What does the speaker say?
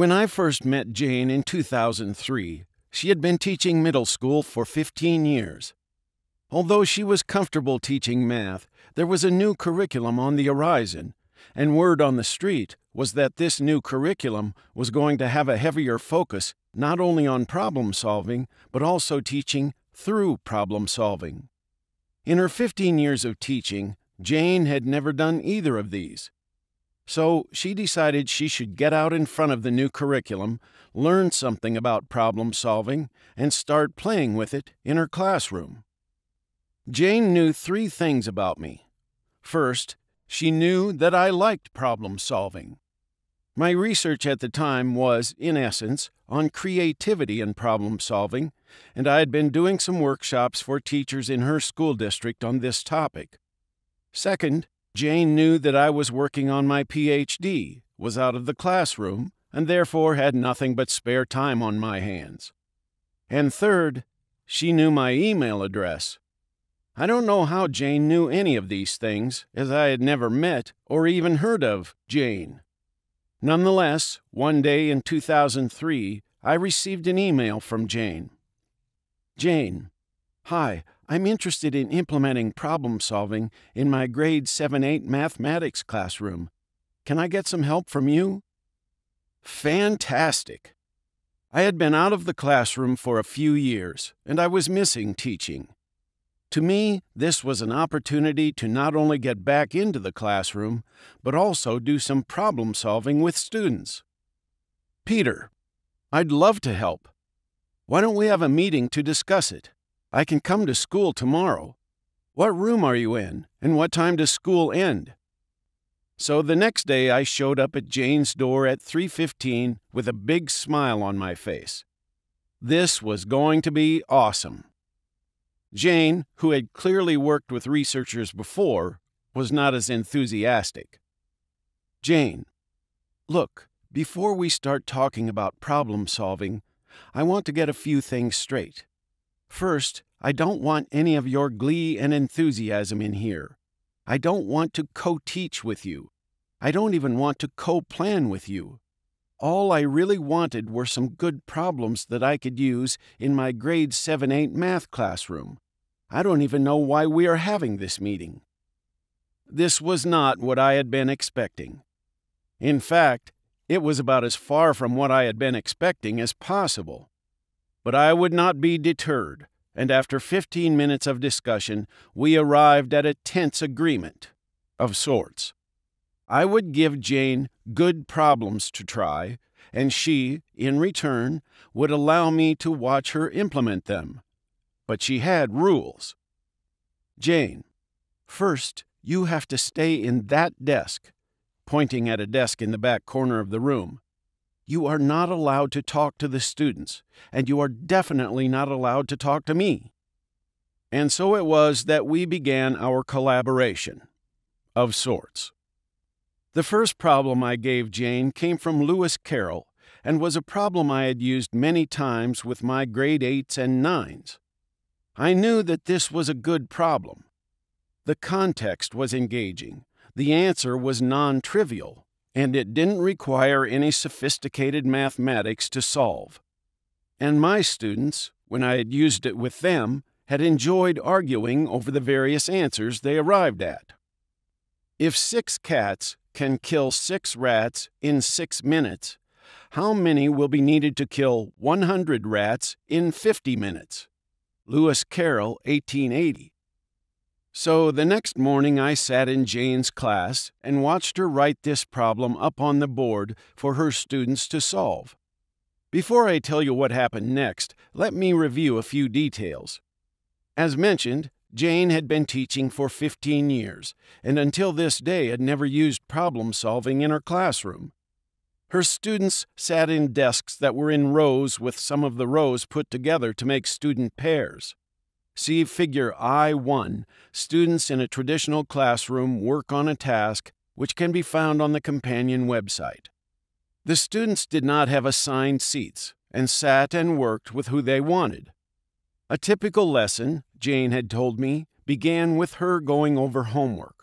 When I first met Jane in 2003, she had been teaching middle school for 15 years. Although she was comfortable teaching math, there was a new curriculum on the horizon, and word on the street was that this new curriculum was going to have a heavier focus not only on problem solving, but also teaching through problem solving. In her 15 years of teaching, Jane had never done either of these. So she decided she should get out in front of the new curriculum, learn something about problem solving, and start playing with it in her classroom. Jane knew three things about me. First, she knew that I liked problem solving. My research at the time was, in essence, on creativity and problem solving, and I had been doing some workshops for teachers in her school district on this topic. Second, Jane knew that I was working on my PhD, was out of the classroom, and therefore had nothing but spare time on my hands. And third, she knew my email address. I don't know how Jane knew any of these things, as I had never met or even heard of Jane. Nonetheless, one day in 2003, I received an email from Jane. Jane, Hi, I'm interested in implementing problem solving in my grade 7 8 mathematics classroom. Can I get some help from you? Fantastic! I had been out of the classroom for a few years, and I was missing teaching. To me, this was an opportunity to not only get back into the classroom, but also do some problem solving with students. Peter, I'd love to help. Why don't we have a meeting to discuss it? I can come to school tomorrow. What room are you in, and what time does school end? So the next day I showed up at Jane's door at 3:15 with a big smile on my face. This was going to be awesome. Jane, who had clearly worked with researchers before, was not as enthusiastic. Jane, look, before we start talking about problem solving, I want to get a few things straight. First, I don't want any of your glee and enthusiasm in here. I don't want to co teach with you. I don't even want to co plan with you. All I really wanted were some good problems that I could use in my grade 7 8 math classroom. I don't even know why we are having this meeting. This was not what I had been expecting. In fact, it was about as far from what I had been expecting as possible. But I would not be deterred and after 15 minutes of discussion, we arrived at a tense agreement of sorts. I would give Jane good problems to try, and she, in return, would allow me to watch her implement them. But she had rules. Jane, first, you have to stay in that desk, pointing at a desk in the back corner of the room. You are not allowed to talk to the students, and you are definitely not allowed to talk to me. And so it was that we began our collaboration, of sorts. The first problem I gave Jane came from Lewis Carroll and was a problem I had used many times with my grade 8s and 9s. I knew that this was a good problem. The context was engaging, the answer was non trivial, and it didn't require any sophisticated mathematics to solve. And my students, when I had used it with them, had enjoyed arguing over the various answers they arrived at. If six cats can kill six rats in six minutes, how many will be needed to kill 100 rats in 50 minutes? Lewis Carroll, 1880. So the next morning I sat in Jane's class and watched her write this problem up on the board for her students to solve. Before I tell you what happened next, let me review a few details. As mentioned, Jane had been teaching for 15 years, and until this day had never used problem solving in her classroom. Her students sat in desks that were in rows with some of the rows put together to make student pairs. See Figure I1. Students in a traditional classroom work on a task which can be found on the companion website. The students did not have assigned seats and sat and worked with who they wanted. A typical lesson, Jane had told me, began with her going over homework.